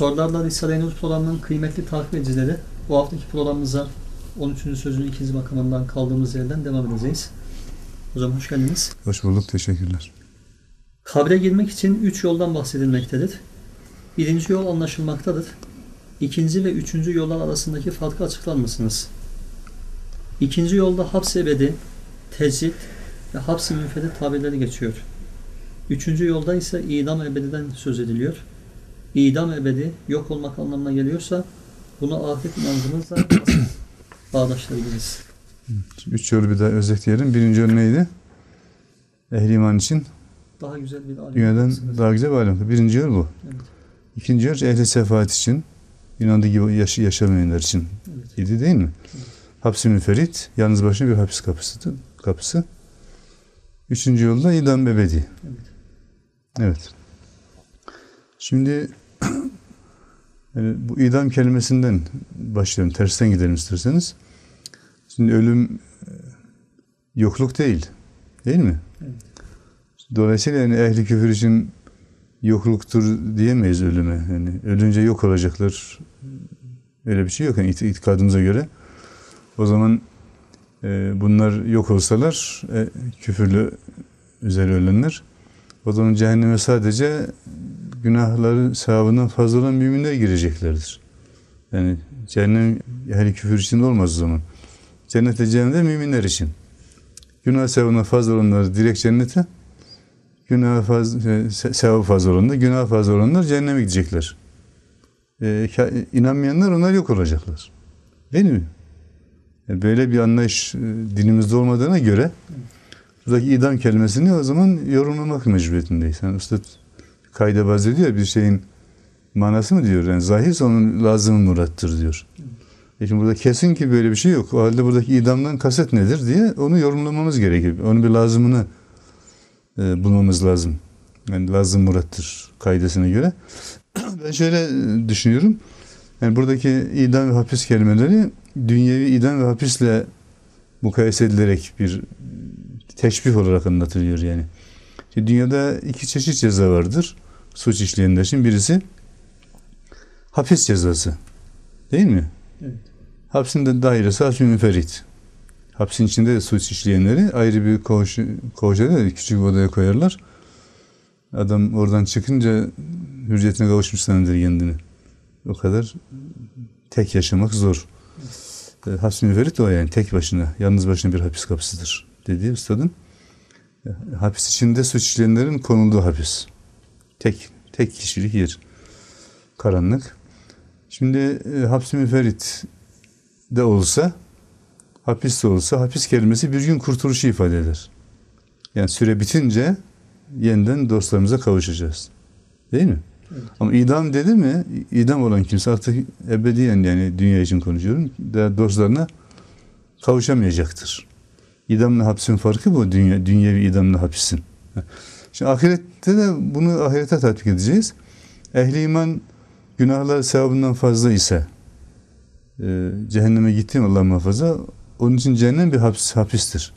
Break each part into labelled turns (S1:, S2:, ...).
S1: Sorularla Risale-i programının kıymetli takipçileri bu haftaki programımıza 13. sözün ikinci makamından kaldığımız yerden devam edeceğiz. Hocam hoş geldiniz.
S2: Hoş bulduk, teşekkürler.
S1: Kabre girmek için üç yoldan bahsedilmektedir. Birinci yol anlaşılmaktadır. İkinci ve üçüncü yollar arasındaki farkı açıklar mısınız? İkinci yolda hapsi ebedi, tecrit ve hapsi münferit tabirleri geçiyor. Üçüncü yolda ise idam ebediden söz ediliyor. İdam ebedi yok olmak anlamına geliyorsa bunu ahiret inancımızla bağdaştırabiliriz?
S2: Üç yolu bir daha özetleyelim. Birinci yol neydi? Ehli iman için
S1: Daha güzel bir alim
S2: dünyadan daha güzel bir alem. Birinci yol bu.
S1: Evet.
S2: İkinci yol ehli sefaat için, inandığı gibi yaş yaşamayanlar için
S1: Evet.
S2: idi değil mi? Hapsi müferit, yalnız başına bir hapis kapısı. kapısı. Üçüncü yolda idam ebedi.
S1: Evet.
S2: Evet. Şimdi yani bu idam kelimesinden başlayalım. Tersten gidelim isterseniz. Şimdi ölüm e, yokluk değil. Değil mi?
S1: Evet.
S2: Dolayısıyla yani ehli küfür için yokluktur diyemeyiz ölüme. Yani ölünce yok olacaklar. Öyle bir şey yok. Yani it- itikadımıza göre. O zaman e, bunlar yok olsalar e, küfürlü üzere ölenler o zaman cehenneme sadece günahları sevabından fazla olan müminler gireceklerdir. Yani cehennem ehli küfür için olmaz o zaman. Cennete cehennemde müminler için. Günah sevabından fazla olanlar direkt cennete, günah fazla, se- sevabı fazla olanlar, günah fazla olanlar cehenneme gidecekler. Ee, inanmayanlar onlar yok olacaklar. Değil mi? Yani böyle bir anlayış e, dinimizde olmadığına göre buradaki idam kelimesini o zaman yorumlamak mecburiyetindeyiz. Yani Üstad kayda bahsediyor ya, bir şeyin manası mı diyor? Yani zahir onun lazım murattır diyor. E şimdi burada kesin ki böyle bir şey yok. O halde buradaki idamdan kasıt nedir diye onu yorumlamamız gerekir. Onun bir lazımını e, bulmamız lazım. Yani lazım murattır kaidesine göre. ben şöyle e, düşünüyorum. Yani buradaki idam ve hapis kelimeleri dünyevi idam ve hapisle mukayese edilerek bir teşbih olarak anlatılıyor yani. Şimdi dünyada iki çeşit ceza vardır. Suç işleyenler için birisi hapis cezası. Değil mi?
S1: Evet.
S2: Hapsin de dairesi hapsi müferit. Hapsin içinde de suç işleyenleri ayrı bir koğuş, koğuşa da küçük bir odaya koyarlar. Adam oradan çıkınca hürriyetine kavuşmuş zanneder kendini. O kadar tek yaşamak zor. E, Hapsi müferit o yani tek başına, yalnız başına bir hapis kapısıdır dediği üstadın. Hapis içinde suç işleyenlerin konulduğu hapis. Tek, tek kişilik yer. Karanlık. Şimdi e, hapsi müferit de olsa, hapis de olsa, hapis kelimesi bir gün kurtuluşu ifade eder. Yani süre bitince yeniden dostlarımıza kavuşacağız. Değil mi?
S1: Evet.
S2: Ama idam dedi mi, idam olan kimse artık ebediyen yani dünya için konuşuyorum, daha dostlarına kavuşamayacaktır. İdamla hapsin farkı bu, dünya, dünyevi idamla hapisin. Şimdi ahirette de bunu ahirete tatbik edeceğiz. Ehli iman günahlar sevabından fazla ise e, cehenneme gittiğim Allah muhafaza onun için cehennem bir hapis, hapistir.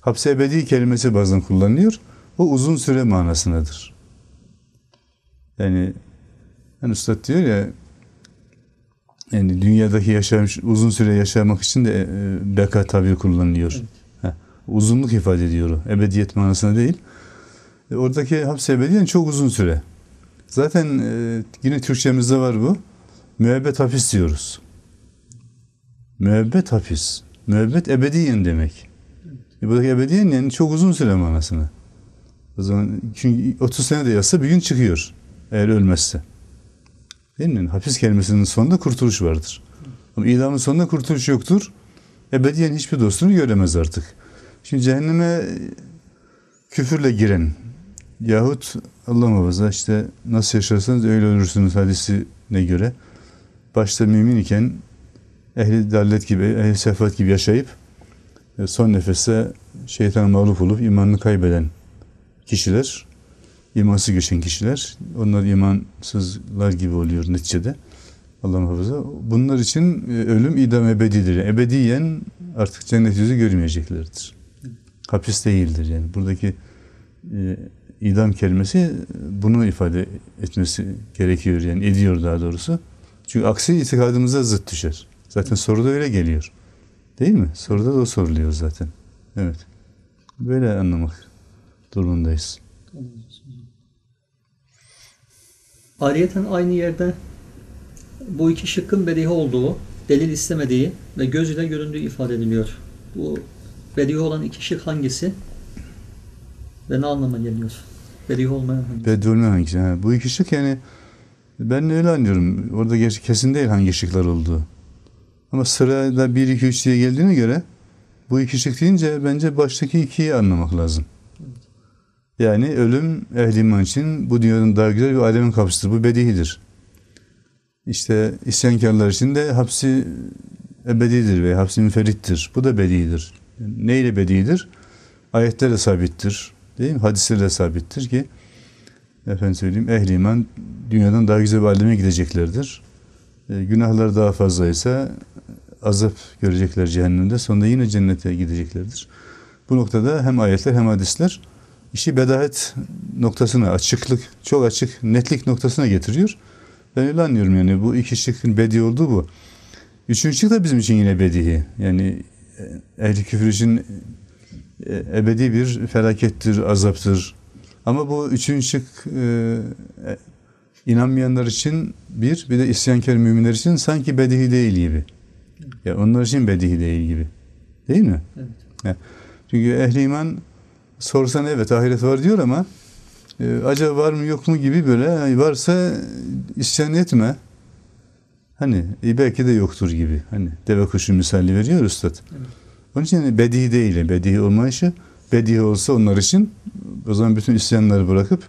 S2: Hapse ebedi kelimesi bazen kullanılıyor. O uzun süre manasındadır. Yani hani Üstad diyor ya yani dünyadaki yaşamış uzun süre yaşamak için de e, beka tabiri kullanılıyor.
S1: Evet.
S2: Uzunluk ifade ediyor. Ebediyet manasına değil. E, oradaki hapse ebediyen çok uzun süre. Zaten e, yine Türkçemizde var bu. Müebbet hapis diyoruz. Müebbet hapis. Müebbet ebediyen demek. E, buradaki ebediyen yani çok uzun süre manasına. O zaman çünkü 30 sene de yatsa bir gün çıkıyor. Eğer ölmezse. Değil mi? Hapis kelimesinin sonunda kurtuluş vardır. Ama idamın sonunda kurtuluş yoktur. Ebediyen hiçbir dostunu göremez artık. Şimdi cehenneme küfürle giren yahut Allah muhafaza işte nasıl yaşarsanız öyle ölürsünüz hadisine göre başta mümin iken ehli dallet gibi, ehli sefat gibi yaşayıp e, son nefeste şeytana mağlup olup imanını kaybeden kişiler, imansız geçen kişiler, onlar imansızlar gibi oluyor neticede. Allah muhafaza. Bunlar için e, ölüm idam ebedidir. Ebediyen artık cennet yüzü görmeyeceklerdir. Hapis değildir yani. Buradaki e, idam kelimesi bunu ifade etmesi gerekiyor yani ediyor daha doğrusu. Çünkü aksi itikadımıza zıt düşer. Zaten soruda öyle geliyor. Değil mi? Soruda da soruluyor zaten. Evet. Böyle anlamak durumundayız.
S1: Ayrıyeten aynı yerde bu iki şıkkın bedihi olduğu, delil istemediği ve göz göründüğü ifade ediliyor. Bu bedihi olan iki şık hangisi? Ve ne anlama geliyor? Bedihi olmayan hangisi?
S2: Bedülme hangisi? Ha, bu iki şık yani ben öyle anlıyorum. Orada gerçi kesin değil hangi şıklar olduğu. Ama sırada 1, 2, 3 diye geldiğine göre bu iki şık deyince bence baştaki ikiyi anlamak lazım. Yani ölüm ehli iman için bu dünyanın daha güzel bir alemin kapısıdır. Bu bedihidir. İşte isyankarlar için de hapsi ebedidir ve hapsi müferittir. Bu da bedihidir. Neyle bedihidir? Ayetlerle sabittir. Değil mi? Hadislerle sabittir ki efendim söyleyeyim ehli iman dünyadan daha güzel bir aleme gideceklerdir. E, günahları daha fazlaysa azap görecekler cehennemde. Sonunda yine cennete gideceklerdir. Bu noktada hem ayetler hem hadisler işi bedahet noktasına, açıklık, çok açık, netlik noktasına getiriyor. Ben öyle anlıyorum yani bu iki şıkkın bedi olduğu bu. Üçüncü şık da bizim için yine bedihi. Yani ehli küfür için e, ebedi bir felakettir, azaptır. Ama bu üçüncü şık e, inanmayanlar için bir, bir de isyankar müminler için sanki bedihi değil gibi. Ya onlar için bedihi değil gibi. Değil mi?
S1: Evet.
S2: Ya, çünkü ehli iman sorsan evet ahiret var diyor ama e, acaba var mı yok mu gibi böyle yani varsa isyan etme. Hani e, belki de yoktur gibi. Hani deve kuşu misali veriyor üstad.
S1: Evet.
S2: Onun için yani bedihi değil. Bedihi olmayışı bedihi olsa onlar için o zaman bütün isyanları bırakıp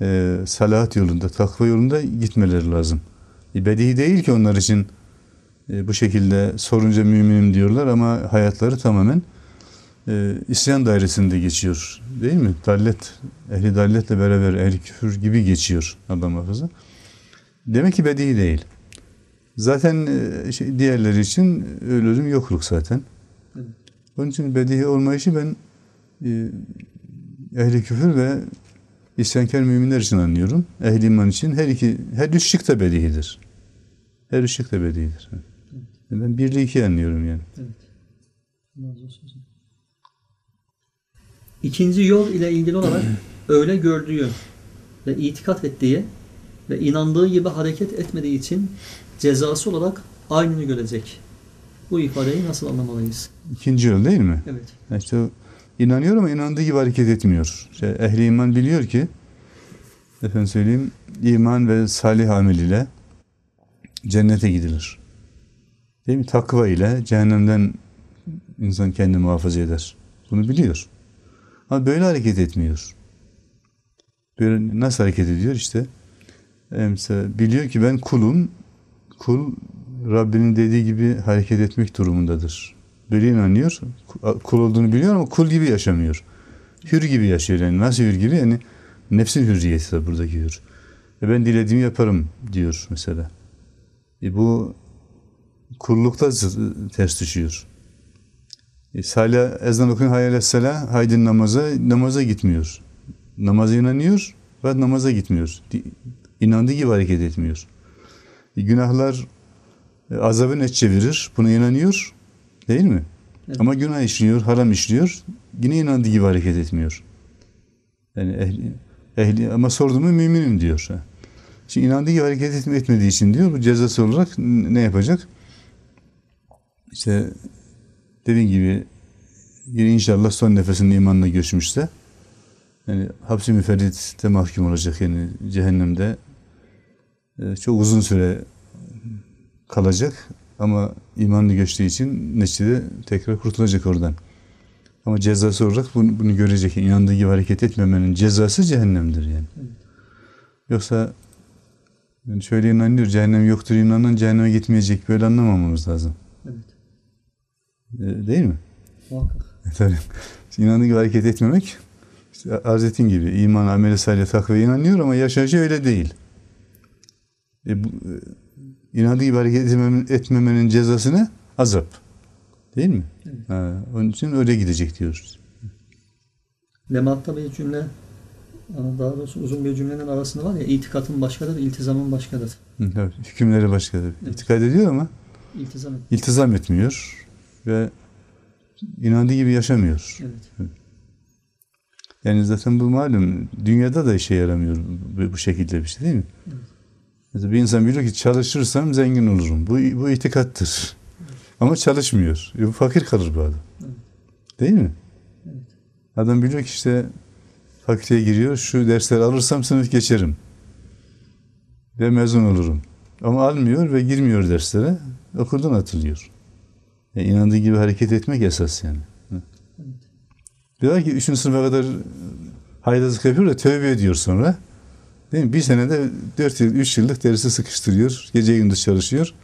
S2: e, salahat yolunda, takva yolunda gitmeleri lazım. E, bedihi değil ki onlar için e, bu şekilde sorunca müminim diyorlar ama hayatları tamamen e, isyan dairesinde geçiyor. Değil mi? Dallet, ehli dalletle beraber ehli küfür gibi geçiyor Allah muhafaza. Demek ki bedihi değil. Zaten e, şey, diğerleri için ölüm yokluk zaten.
S1: Evet.
S2: Onun için bedihi olmayışı ben e, ehli küfür ve isyankar müminler için anlıyorum. Ehli iman için her iki, her üç şık da bedihidir. Her üç şık da bedihidir. Ben birliği iki anlıyorum yani.
S1: Evet. İkinci yol ile ilgili olarak öyle gördüğü ve itikat ettiği ve inandığı gibi hareket etmediği için cezası olarak aynını görecek. Bu ifadeyi nasıl anlamalıyız?
S2: İkinci yol değil mi?
S1: Evet.
S2: İşte inanıyor ama inandığı gibi hareket etmiyor. İşte ehli iman biliyor ki efendim söyleyeyim iman ve salih amel ile cennete gidilir. Değil mi? Takva ile cehennemden insan kendini muhafaza eder. Bunu biliyor. Ama böyle hareket etmiyor. Böyle nasıl hareket ediyor işte? Mesela biliyor ki ben kulum. Kul Rabbinin dediği gibi hareket etmek durumundadır. Böyle inanıyor. Kul olduğunu biliyor ama kul gibi yaşamıyor. Hür gibi yaşıyor. Yani nasıl hür gibi? Yani nefsin hürriyeti de buradaki hür. E ben dilediğimi yaparım diyor mesela. E bu kullukta ters düşüyor. E Salih ezan okuyun hayal etsela haydi namaza namaza gitmiyor. Namaza inanıyor ve namaza gitmiyor. İnandığı gibi hareket etmiyor. Günahlar e, azabı net çevirir. Buna inanıyor. Değil mi?
S1: Evet.
S2: Ama günah işliyor, haram işliyor. Yine inandığı gibi hareket etmiyor. Yani ehli, ehli ama sorduğumu müminim diyor. Şimdi inandığı gibi hareket etme, etmediği için diyor bu cezası olarak ne yapacak? İşte dediğim gibi yine inşallah son nefesinde imanla göçmüşse yani hapsi müferritte mahkum olacak yani cehennemde çok uzun süre kalacak ama imanlı geçtiği için neticede tekrar kurtulacak oradan. Ama cezası olarak bunu, bunu görecek. İnandığı gibi hareket etmemenin cezası cehennemdir yani.
S1: Evet.
S2: Yoksa yani şöyle inanıyor cehennem yoktur inanan cehenneme gitmeyecek böyle anlamamamız lazım.
S1: Evet.
S2: E, değil mi?
S1: Muhakkak.
S2: Tabii. İnandığı gibi hareket etmemek işte arz ettiğim gibi iman, ameli salih, takva inanıyor ama yaşayıcı öyle değil. E, bu, e, inandığı gibi hareket etmemenin, etmemenin cezası ne? Azap. Değil mi?
S1: Evet.
S2: Ha, onun için öyle gidecek diyoruz.
S1: Lematta bir cümle daha doğrusu uzun bir cümlenin arasında var ya itikatın başkadır, iltizamın başkadır.
S2: Hı, evet, hükümleri başkadır.
S1: Evet.
S2: İtikad ediyor ama
S1: İltizam et.
S2: iltizam etmiyor ve inandığı gibi yaşamıyor.
S1: Evet.
S2: Yani zaten bu malum dünyada da işe yaramıyor bu, bu şekilde bir şey değil mi?
S1: Evet.
S2: Bir insan biliyor ki çalışırsam zengin olurum. Bu, bu itikattır. Ama çalışmıyor. E, fakir kalır bu adam. Değil mi? Adam biliyor ki işte fakülteye giriyor. Şu dersleri alırsam sınıf geçerim. Ve mezun olurum. Ama almıyor ve girmiyor derslere. Okuldan atılıyor. Yani inandığı gibi hareket etmek esas yani.
S1: Evet.
S2: Diyor ki üçüncü sınıfa kadar haydazlık yapıyor da tövbe ediyor sonra. Değil mi? Bir senede dört yıl, üç yıllık dersi sıkıştırıyor. Gece gündüz çalışıyor.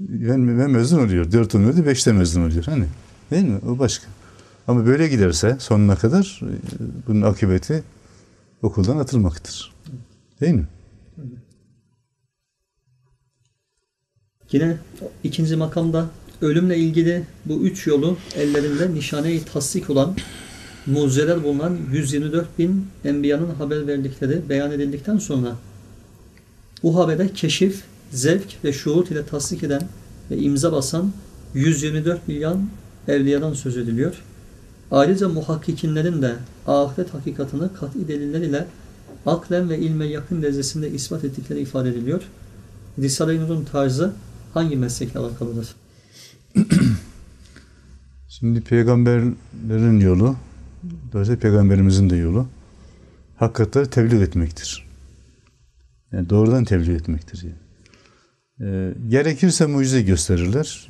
S2: Ve, ve mezun oluyor. Dört olmuyordu, beşte mezun oluyor. Hani? Değil mi? O başka. Ama böyle giderse sonuna kadar e, bunun akıbeti okuldan atılmaktır. Değil mi?
S1: Yine ikinci makamda ölümle ilgili bu üç yolu ellerinde nişane-i tasdik olan mucizeler bulunan 124 bin enbiyanın haber verdikleri beyan edildikten sonra bu habere keşif, zevk ve şuur ile tasdik eden ve imza basan 124 milyon evliyadan söz ediliyor. Ayrıca muhakkikinlerin de ahiret hakikatını kat'i deliller ile aklen ve ilme yakın derecesinde ispat ettikleri ifade ediliyor. Risale-i Nur'un tarzı hangi meslekle alakalıdır?
S2: Şimdi peygamberlerin yolu, dolayısıyla peygamberimizin de yolu hakikatleri tebliğ etmektir. Yani doğrudan tebliğ etmektir. Yani. Ee, gerekirse mucize gösterirler.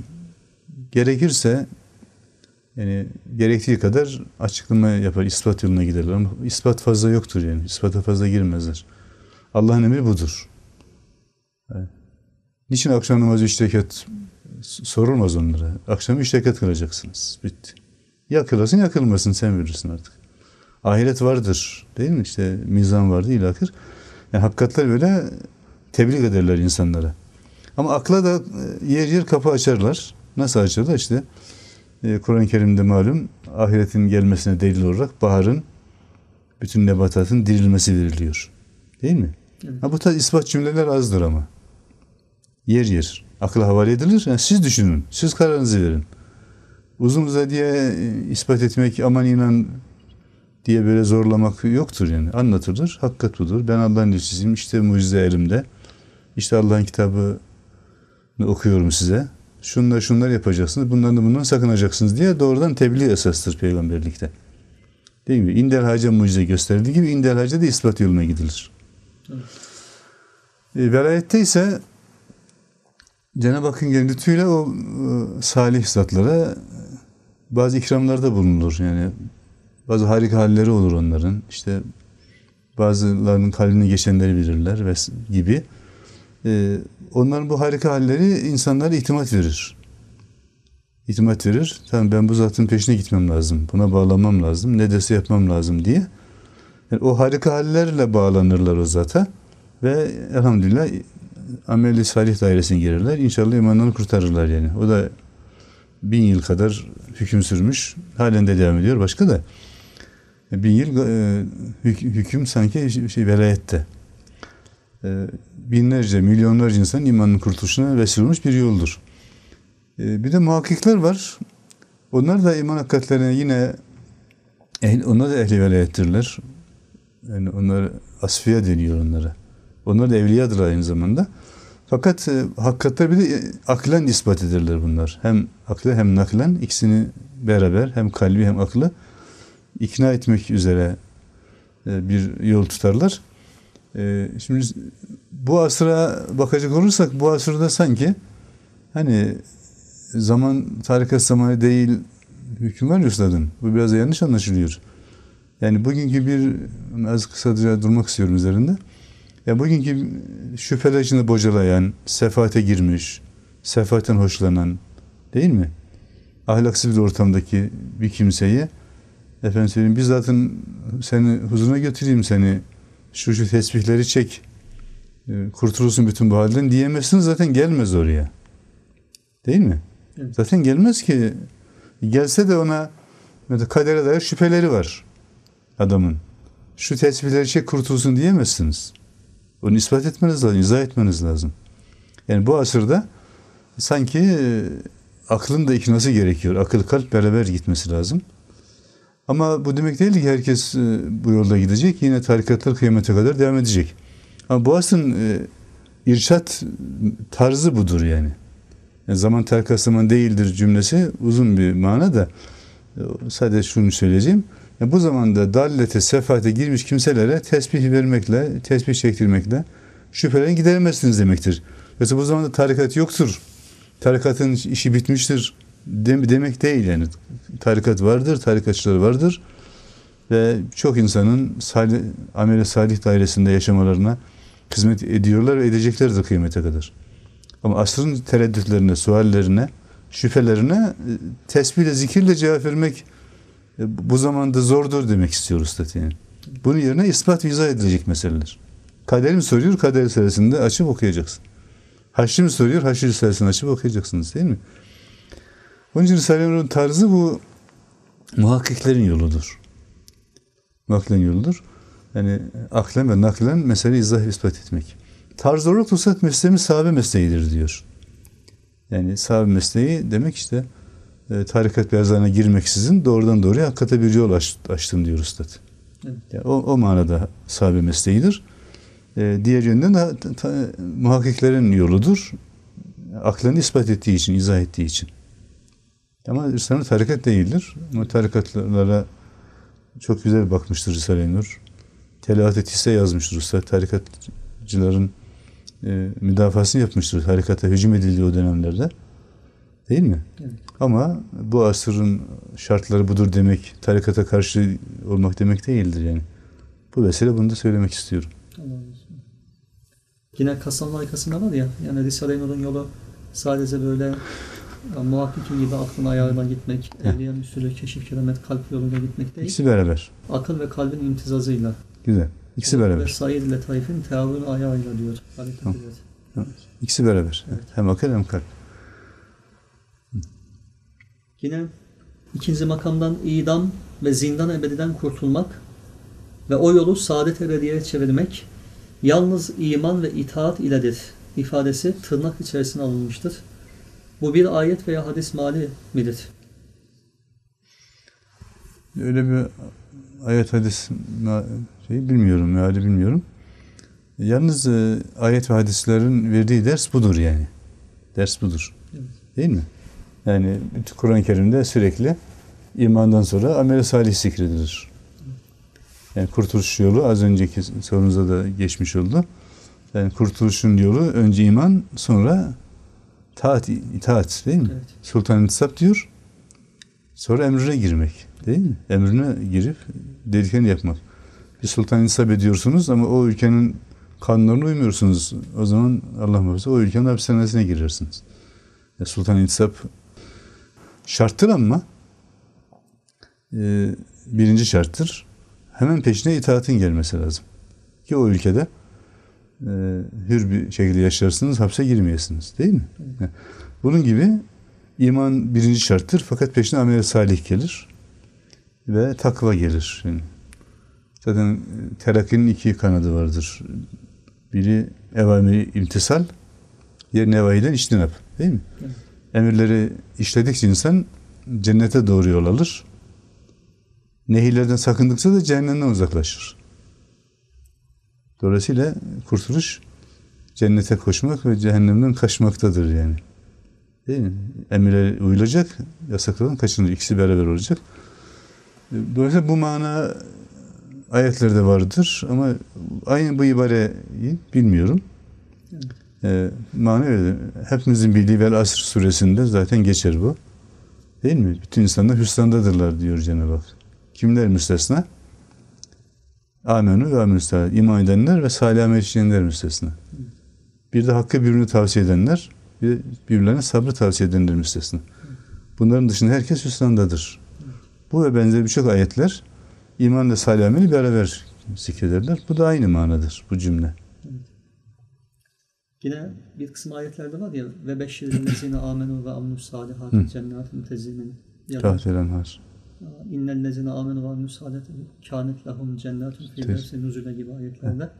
S2: Gerekirse yani gerektiği kadar açıklama yapar, ispat yoluna giderler. Ama ispat fazla yoktur yani. İspata fazla girmezler. Allah'ın emri budur. Niçin akşam namazı üç rekat sorulmaz onlara. Akşam üç rekat kılacaksınız. Bitti. Ya kılasın ya kılmasın sen bilirsin artık. Ahiret vardır. Değil mi? İşte mizan vardı ilakır. Yani hakikatler böyle tebliğ ederler insanlara. Ama akla da e, yer yer kapı açarlar. Nasıl açarlar? İşte e, Kur'an-ı Kerim'de malum ahiretin gelmesine delil olarak baharın bütün nebatatın dirilmesi veriliyor. Değil mi?
S1: Evet.
S2: Ha, bu tarz ispat cümleler azdır ama. Yer yer. Akla havale edilir. Yani siz düşünün. Siz kararınızı verin. Uzun uzadıya e, ispat etmek aman inan diye böyle zorlamak yoktur yani. Anlatılır. Hakikat budur. Ben Allah'ın elçisiyim. İşte mucize elimde. İşte Allah'ın kitabı okuyorum size. Şunlar şunlar yapacaksınız. Bundan da bundan sakınacaksınız diye doğrudan tebliğ esastır peygamberlikte. Değil mi? İndel hace mucize gösterildiği gibi indel hace de ispat yoluna gidilir.
S1: Evet.
S2: E, velayette ise Cenab-ı Hakk'ın lütfuyla o e, salih zatlara bazı ikramlarda bulunur. Yani bazı harika halleri olur onların. İşte bazılarının kalbine geçenleri bilirler ve gibi. E, onların bu harika halleri insanlara itimat verir. İtimat verir. Tamam ben bu zatın peşine gitmem lazım. Buna bağlanmam lazım. Ne dese yapmam lazım diye. Yani o harika hallerle bağlanırlar o zata. Ve elhamdülillah ameli salih dairesine girerler. İnşallah imanlarını kurtarırlar yani. O da bin yıl kadar hüküm sürmüş. Halen de devam ediyor. Başka da bin yıl e, hük- hüküm sanki şey velayette. E, binlerce, milyonlarca insan imanın kurtuluşuna vesile olmuş bir yoldur. E, bir de muhakkikler var. Onlar da iman hakikatlerine yine ehl, onlar da ehli velayettirler. Yani onlar asfiye deniyor onlara. Onlar da evliyadır aynı zamanda. Fakat e, hakikatler bir de e, aklen ispat ederler bunlar. Hem aklı hem naklen ikisini beraber hem kalbi hem aklı ikna etmek üzere e, bir yol tutarlar. E, şimdi bu asra bakacak olursak bu asırda sanki hani zaman tarikat zamanı değil hüküm var üstadın. Bu biraz yanlış anlaşılıyor. Yani bugünkü bir az kısaca durmak istiyorum üzerinde. Ya bugünkü şüpheler içinde bocalayan, sefate girmiş, sefaten hoşlanan değil mi? Ahlaksız bir ortamdaki bir kimseyi efendim söyleyeyim biz zaten seni huzuruna götüreyim seni şu şu tesbihleri çek e, kurtulursun bütün bu halden diyemezsin zaten gelmez oraya. Değil mi?
S1: Evet.
S2: Zaten gelmez ki. Gelse de ona kadere dair şüpheleri var adamın. şu tesbihleri çek kurtulsun diyemezsiniz. Onu ispat etmeniz lazım, izah etmeniz lazım. Yani bu asırda sanki e, aklın da iknası gerekiyor. Akıl kalp beraber gitmesi lazım. Ama bu demek değil ki herkes e, bu yolda gidecek. Yine tarikatlar kıyamete kadar devam edecek. Ama bu asrın e, irşat tarzı budur yani. yani zaman tarikat zaman değildir cümlesi uzun bir mana da sadece şunu söyleyeceğim. Yani bu zamanda dallete, sefate girmiş kimselere tesbih vermekle, tesbih çektirmekle şüphelerini gideremezsiniz demektir. Yoksa bu zamanda tarikat yoktur. Tarikatın işi bitmiştir demek değil yani. Tarikat vardır, tarikatçılar vardır ve çok insanın salih, ameli salih dairesinde yaşamalarına hizmet ediyorlar ve edeceklerdir kıymete kadar. Ama asrın tereddütlerine, suallerine, şüphelerine e, tesbihle, zikirle cevap vermek e, bu zamanda zordur demek istiyoruz Üstad yani. Bunun yerine ispat izah edilecek meseleler. Kader mi soruyor? Kader Risalesi'nde açıp okuyacaksın. Haşr mi soruyor? Haşr Risalesi'ni açıp okuyacaksınız değil mi? Onun için Risale-i tarzı bu muhakkiklerin yoludur. Muhakkiklerin yoludur. Yani aklen ve naklen mesele izah ispat etmek. Tarz olarak Tusat mesleğimiz sahabe mesleğidir diyor. Yani sahabe mesleği demek işte e, tarikat beyazlarına girmeksizin doğrudan doğruya hakikate bir yol aç, açtım diyor Üstad. Evet. Yani o, o manada sahabe mesleğidir. E, diğer yönden de ta, ta, muhakkiklerin yoludur. Aklen ispat ettiği için, izah ettiği için. Ama Risale tarikat değildir. Ama tarikatlara çok güzel bakmıştır Risale-i Nur. Tise yazmıştır Usta. Tarikatçıların e, müdafasını yapmıştır. Tarikata hücum edildiği o dönemlerde. Değil mi? Evet. Ama bu asırın şartları budur demek, tarikata karşı olmak demek değildir yani. Bu vesile bunu da söylemek istiyorum.
S1: Yine Kasan'ın arkasında var ya, yani Risale-i Nur'un yolu sadece böyle yani muhakkik gibi aklın ayağına gitmek, evliya üstüyle keşif keramet kalp yoluyla gitmek değil.
S2: İkisi beraber.
S1: Akıl ve kalbin imtizazıyla.
S2: Güzel. İkisi o, beraber.
S1: Ve sair ile taifin teavün ayağıyla diyor. Tamam.
S2: Evet. İkisi beraber. Evet. Hem akıl hem kalp.
S1: Yine ikinci makamdan idam ve zindan ebediden kurtulmak ve o yolu saadet ebediyeye çevirmek yalnız iman ve itaat iledir ifadesi tırnak içerisine alınmıştır. Bu bir ayet veya hadis mali midir?
S2: Öyle bir ayet hadis şey bilmiyorum, meali bilmiyorum. Yalnız e, ayet ve hadislerin verdiği ders budur yani. Ders budur. Evet. Değil mi? Yani Kur'an-ı Kerim'de sürekli imandan sonra amel salih zikredilir. Yani kurtuluş yolu az önceki sorunuzda da geçmiş oldu. Yani kurtuluşun yolu önce iman sonra taat, itaat değil mi? Evet. Sultan İntisap diyor. Sonra emrine girmek değil mi? Emrine girip dediklerini yapmak. Bir sultan intisap ediyorsunuz ama o ülkenin kanunlarına uymuyorsunuz. O zaman Allah muhafaza o ülkenin hapishanesine girersiniz. Sultan intisap şarttır ama e, birinci şarttır. Hemen peşine itaatin gelmesi lazım. Ki o ülkede e, hür bir şekilde yaşarsınız, hapse girmeyesiniz. Değil mi? Evet. Bunun gibi iman birinci şarttır fakat peşine amel salih gelir ve takva gelir. Yani zaten e, terakkinin iki kanadı vardır. Biri evamiri imtisal, diğer nevahiden içtinap. Değil mi? Evet. Emirleri işledikçe insan cennete doğru yol alır. Nehirlerden sakındıkça da cehennemden uzaklaşır. Dolayısıyla kurtuluş cennete koşmak ve cehennemden kaçmaktadır yani. Değil mi? Emirler uyulacak, yasaklardan kaçınılacak. İkisi beraber olacak. Dolayısıyla bu mana ayetlerde vardır ama aynı bu ibareyi bilmiyorum. Evet. Ee, öyle. Hepimizin bildiği Vel Asr suresinde zaten geçer bu. Değil mi? Bütün insanlar hüsrandadırlar diyor Cenab-ı Hak. Kimler müstesna? Amenü ve amel iman edenler ve salih amel işleyenler müstesna. Bir de hakkı birbirine tavsiye edenler, bir birbirlerine sabrı tavsiye edenler müstesna. Bunların dışında herkes hüsrandadır. Bu ve benzeri birçok ayetler iman ve salih ameli beraber zikrederler. Bu da aynı manadır bu cümle.
S1: Yine bir kısım ayetlerde var ya ve beşşirin lezine amenu ve amnus salihat cennetin tezimin.
S2: Tahtel enhar.
S1: İnnellezine amenu ve amilus salihati kânet lahum cennetun firdevsi nuzule gibi ayetlerde.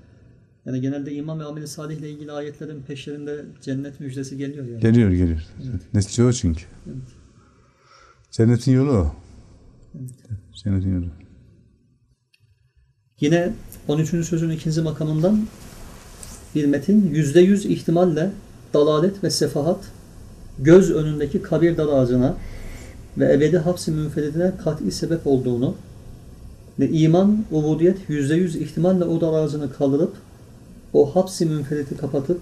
S1: Yani genelde iman ve amel salih ile ilgili ayetlerin peşlerinde cennet müjdesi geliyor yani.
S2: Geliyor geliyor.
S1: Evet.
S2: Netice o çünkü.
S1: Evet.
S2: Cennetin yolu o.
S1: Evet.
S2: Cennetin yolu.
S1: Yine 13. sözün ikinci makamından bir metin yüzde yüz ihtimalle dalalet ve sefahat göz önündeki kabir dar ağacına ve ebedi hapsi münferidine kat'i sebep olduğunu ve iman, ubudiyet yüzde yüz ihtimalle o dar ağacını kaldırıp o hapsi münferidi kapatıp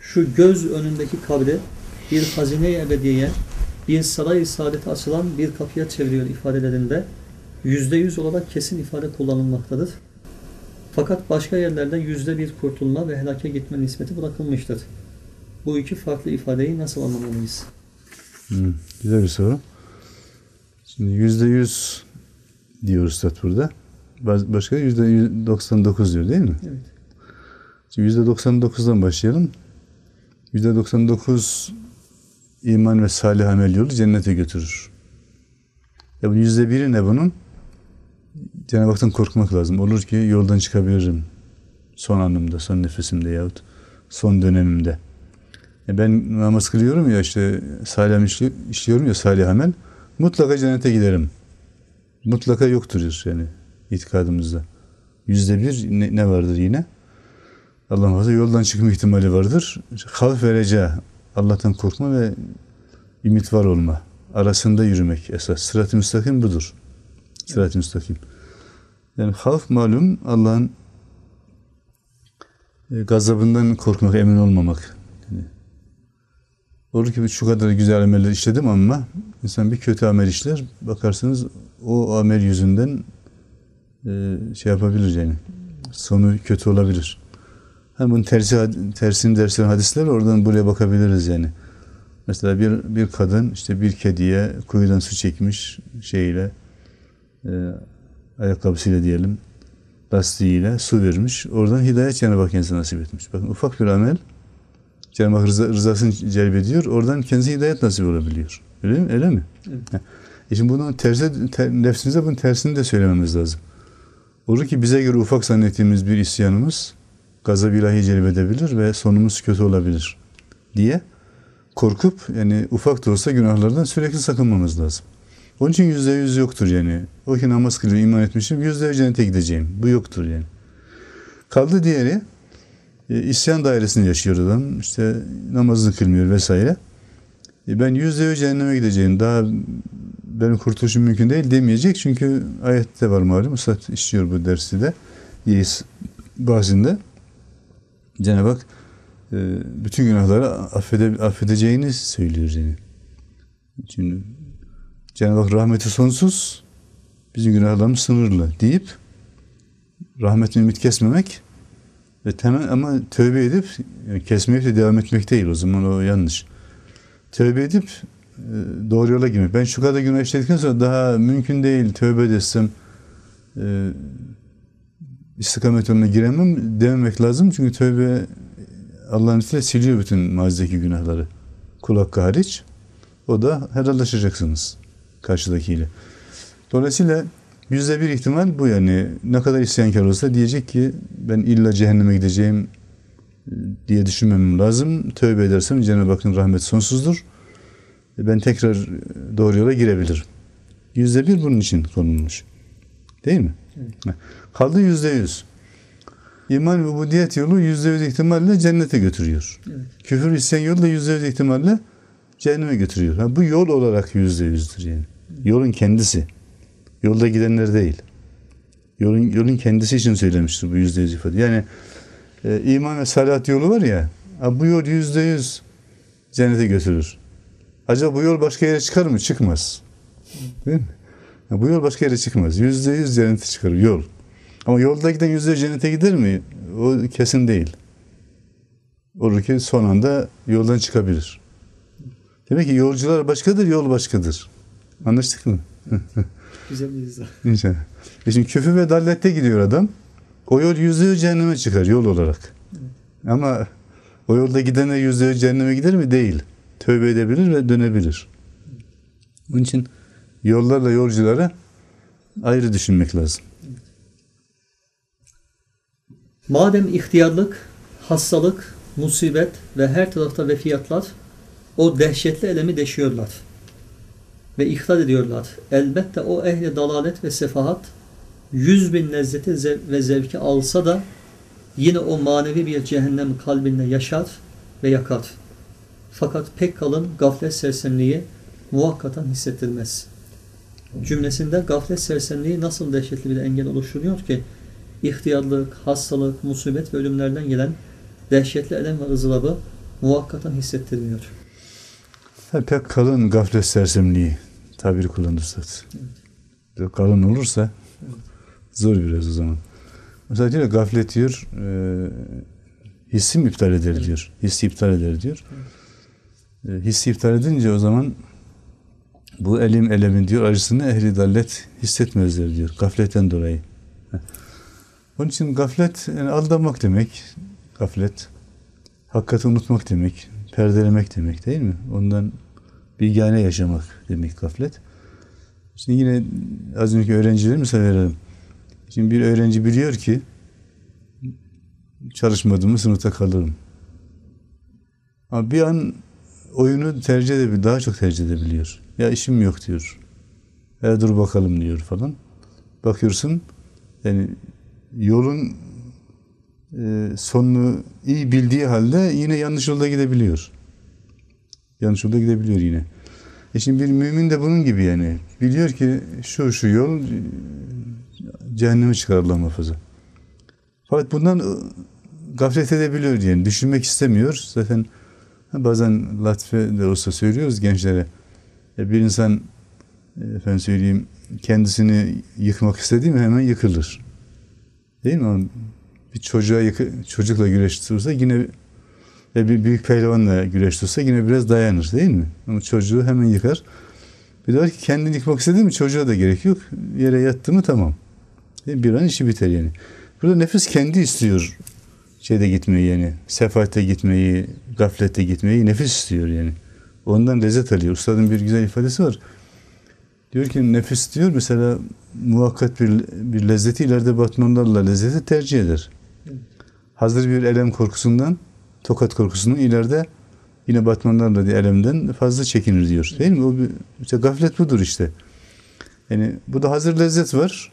S1: şu göz önündeki kabri bir hazine-i ebediyeye, bir saray-ı saadete açılan bir kapıya çeviriyor ifadelerinde yüzde yüz olarak kesin ifade kullanılmaktadır. Fakat başka yerlerde yüzde bir kurtulma ve helake gitme nispeti bırakılmıştır. Bu iki farklı ifadeyi nasıl anlamalıyız?
S2: Hı, güzel bir soru. Şimdi yüzde yüz diyor Üstad burada. Başka yüzde yüz- 99 diyor değil mi?
S1: Evet.
S2: Şimdi yüzde 99'dan başlayalım. Yüzde 99 iman ve salih amel yolu cennete götürür. Ya bu yüzde biri ne bunun? Cenab-ı Hak'tan korkmak lazım. Olur ki yoldan çıkabilirim. Son anımda, son nefesimde yahut son dönemimde. E ben namaz kılıyorum ya işte salih işliyorum ya salih amel. Mutlaka cennete giderim. Mutlaka yoktur yani itikadımızda. Yüzde bir ne, ne vardır yine? Allah muhafaza yoldan çıkma ihtimali vardır. Havf vereceği, Allah'tan korkma ve ümit var olma. Arasında yürümek esas. Sırat-ı müstakim budur. Sırat-ı müstakim. Yani havf malum Allah'ın e, gazabından korkmak, emin olmamak. Yani, olur ki şu kadar güzel ameller işledim ama insan bir kötü amel işler. Bakarsınız o amel yüzünden e, şey yapabilir yani. Sonu kötü olabilir. Hem bunun tersi, tersini derslerin hadisler oradan buraya bakabiliriz yani. Mesela bir bir kadın işte bir kediye kuyudan su çekmiş şeyle e, ayakkabısıyla diyelim lastiğiyle su vermiş. Oradan hidayet Cenab-ı Hak kendisine nasip etmiş. Bakın ufak bir amel Cenab-ı Hak rıza, rızasını celbediyor. Oradan kendisi hidayet nasip olabiliyor. Öyle mi? Öyle mi?
S1: Evet.
S2: E şimdi bunun tersi, ter, nefsimize bunun tersini de söylememiz lazım. Olur ki bize göre ufak zannettiğimiz bir isyanımız gazab ilahi celbedebilir ve sonumuz kötü olabilir diye korkup yani ufak da olsa günahlardan sürekli sakınmamız lazım. Onun için yüzde yüz yoktur yani. O ki namaz kılıyor, iman etmişim, yüzde yüz cennete gideceğim. Bu yoktur yani. Kaldı diğeri, e, isyan dairesinde yaşıyor adam. İşte namazını kılmıyor vesaire. E, ben yüzde yüz cehenneme gideceğim. Daha benim kurtuluşum mümkün değil demeyecek. Çünkü ayette var malum. Üstad işliyor bu dersi de. Yeis bahsinde. Cenab-ı Hak e, bütün günahları affede, affedeceğini söylüyor yani. Şimdi Cenab-ı Hak rahmeti sonsuz, bizim günahlarımız sınırlı deyip rahmetin ümit kesmemek ve temel ama tövbe edip yani kesmeyip de devam etmek değil o zaman o yanlış. Tövbe edip e, doğru yola girmek. Ben şu kadar günah işledikten sonra daha mümkün değil tövbe etsem e, istikamet yoluna giremem dememek lazım. Çünkü tövbe Allah'ın izniyle siliyor bütün mazideki günahları. Kul hakkı hariç. O da helallaşacaksınız karşıdakiyle. Dolayısıyla yüzde bir ihtimal bu yani. Ne kadar isyankar olsa diyecek ki ben illa cehenneme gideceğim e, diye düşünmemem lazım. Tövbe edersem Cenab-ı Hakk'ın rahmeti sonsuzdur. E, Ben tekrar doğru yola girebilirim. Yüzde bir bunun için konulmuş. Değil mi?
S1: Evet.
S2: Kaldı yüzde yüz. İman ve ubudiyet yolu yüzde yüz ihtimalle cennete götürüyor.
S1: Evet.
S2: Küfür isyan yolu da yüzde yüz ihtimalle cehenneme götürüyor. Ha, bu yol olarak yüzde yüzdür yani. Yolun kendisi. Yolda gidenler değil. Yolun, yolun kendisi için söylemiştir bu yüzde yüz ifade. Yani e, iman ve salat yolu var ya, bu yol yüzde yüz cennete götürür. Acaba bu yol başka yere çıkar mı? Çıkmaz. Değil mi? Ha, bu yol başka yere çıkmaz. Yüzde yüz cennete çıkarır yol. Ama yolda giden yüzde yüz cennete gider mi? O kesin değil. Olur ki son anda yoldan çıkabilir. Demek ki yolcular başkadır, yol başkadır. Anlaştık mı?
S1: Güzel bir.
S2: İnşallah. E şimdi küfür ve dallette gidiyor adam. O yol yüzde yüz cehenneme çıkar yol olarak. Ama o yolda gidene yüzde yüz cehenneme gider mi? Değil. Tövbe edebilir ve dönebilir. Onun için yollarla yolcuları ayrı düşünmek lazım.
S1: Madem ihtiyarlık, hastalık, musibet ve her tarafta vefiyatlar o dehşetli elemi deşiyorlar. Ve ihtar ediyorlar. Elbette o ehli dalalet ve sefahat yüz bin lezzeti zev- ve zevki alsa da yine o manevi bir cehennem kalbinde yaşar ve yakar. Fakat pek kalın gaflet sersemliği muhakkaten hissettirmez. Cümlesinde gaflet sersemliği nasıl dehşetli bir engel oluşturuyor ki ihtiyarlık, hastalık, musibet ve ölümlerden gelen dehşetli elem ve ızdırabı muhakkaten hissettirmiyor.
S2: Pek kalın gaflet sersemliği tabiri kullanırsak. Böyle Kalın olursa zor biraz o zaman. Mesela diyor gaflet diyor e, hissim iptal eder
S1: Evet.
S2: diyor. Hissi iptal eder diyor. E, hissi iptal edince o zaman bu elim elemin diyor acısını ehli dallet hissetmezler diyor. Gafletten dolayı. Onun için gaflet yani aldanmak demek. Gaflet. Hakikati unutmak demek. Perdelemek demek değil mi? Ondan bilgane yaşamak demek gaflet. Şimdi yine az önceki öğrencileri misal verelim. Şimdi bir öğrenci biliyor ki çalışmadığımı sınıfta kalırım. Ama bir an oyunu tercih edebilir, daha çok tercih edebiliyor. Ya işim yok diyor. Ya dur bakalım diyor falan. Bakıyorsun yani yolun e, sonunu iyi bildiği halde yine yanlış yolda gidebiliyor. Yanlış yolda gidebiliyor yine. E şimdi bir mümin de bunun gibi yani. Biliyor ki şu şu yol e, cehenneme çıkar Allah muhafaza. Fakat bundan e, gaflet edebiliyor yani. Düşünmek istemiyor. Zaten bazen latife de olsa söylüyoruz gençlere. E, bir insan e, efendim söyleyeyim kendisini yıkmak istediği mi hemen yıkılır. Değil mi? Bir çocuğa yıkı, çocukla güreş tutulsa yine bir büyük pehlivanla güreş tutsa yine biraz dayanır değil mi? Ama çocuğu hemen yıkar. Bir de var ki kendini yıkmak istedi mi çocuğa da gerek yok. Yere yattı mı tamam. Bir an işi biter yani. Burada nefis kendi istiyor şeyde gitmeyi yani. Sefaatte gitmeyi, gaflette gitmeyi nefis istiyor yani. Ondan lezzet alıyor. Ustadın bir güzel ifadesi var. Diyor ki nefis diyor mesela muvakkat bir, bir lezzeti ileride batmanlarla lezzeti tercih eder. Hazır bir elem korkusundan, tokat korkusundan ileride yine batmanlarla diye elemden fazla çekinir diyor. Değil mi? O bir, işte gaflet budur işte. Yani bu da hazır lezzet var.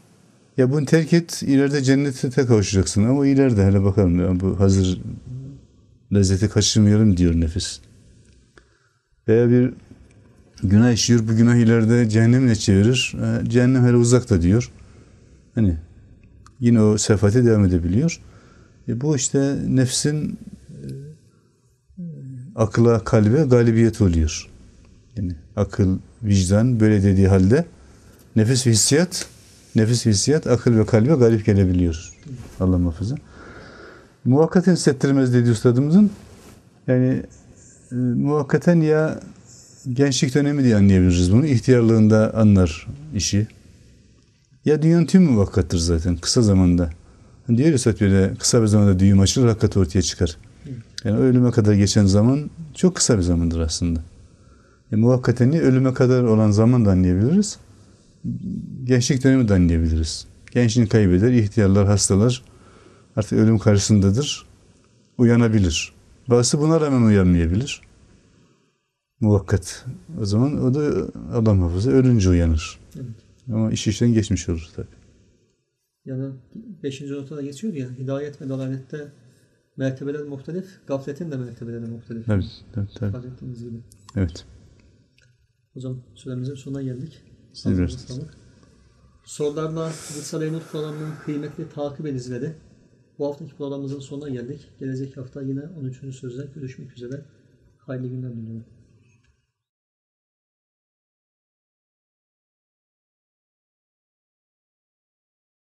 S2: Ya bunu terk et, ileride cennete kavuşacaksın. Ama ileride hele bakalım. Ya bu hazır lezzeti kaçırmayalım diyor nefis. Veya bir günah işiyor, bu günah ileride cehennemle çevirir. E, cehennem hele uzakta diyor. Hani yine o sefate devam edebiliyor. E bu işte nefsin akla, kalbe galibiyet oluyor. Yani akıl, vicdan böyle dediği halde nefis ve hissiyat nefis ve hissiyat akıl ve kalbe galip gelebiliyor. Allah muhafaza. Muvakkaten hissettirmez dedi üstadımızın. Yani e, muvakkaten ya gençlik dönemi diye anlayabiliriz bunu. İhtiyarlığında anlar işi. Ya dünyanın tüm muvakkattır zaten kısa zamanda. Diyor ya kısa bir zamanda düğüm açılır hakikat ortaya çıkar. Yani ölüme kadar geçen zaman çok kısa bir zamandır aslında. E, muvakkateni ölüme kadar olan zaman da anlayabiliriz. Gençlik dönemi de anlayabiliriz. Gençliğini kaybeder, ihtiyarlar, hastalar artık ölüm karşısındadır. Uyanabilir. Bazısı buna rağmen uyanmayabilir. Muvakkat. O zaman o da Allah muhafaza ölünce uyanır.
S1: Evet.
S2: Ama iş işten geçmiş olur tabii.
S1: Yani 5. notada geçiyor ya hidayet ve dalalette mertebeler muhtelif, gafletin de mertebeleri muhtelif.
S2: Tabii, tabii, tabii.
S1: Ettiğiniz gibi.
S2: Evet.
S1: Hocam süremizin sonuna geldik.
S2: Siz
S1: sağlık. Sorularla Risale-i Nur programının kıymetli takip edicileri. Bu haftaki programımızın sonuna geldik. Gelecek hafta yine 13. sözde görüşmek üzere. Hayırlı günler diliyorum.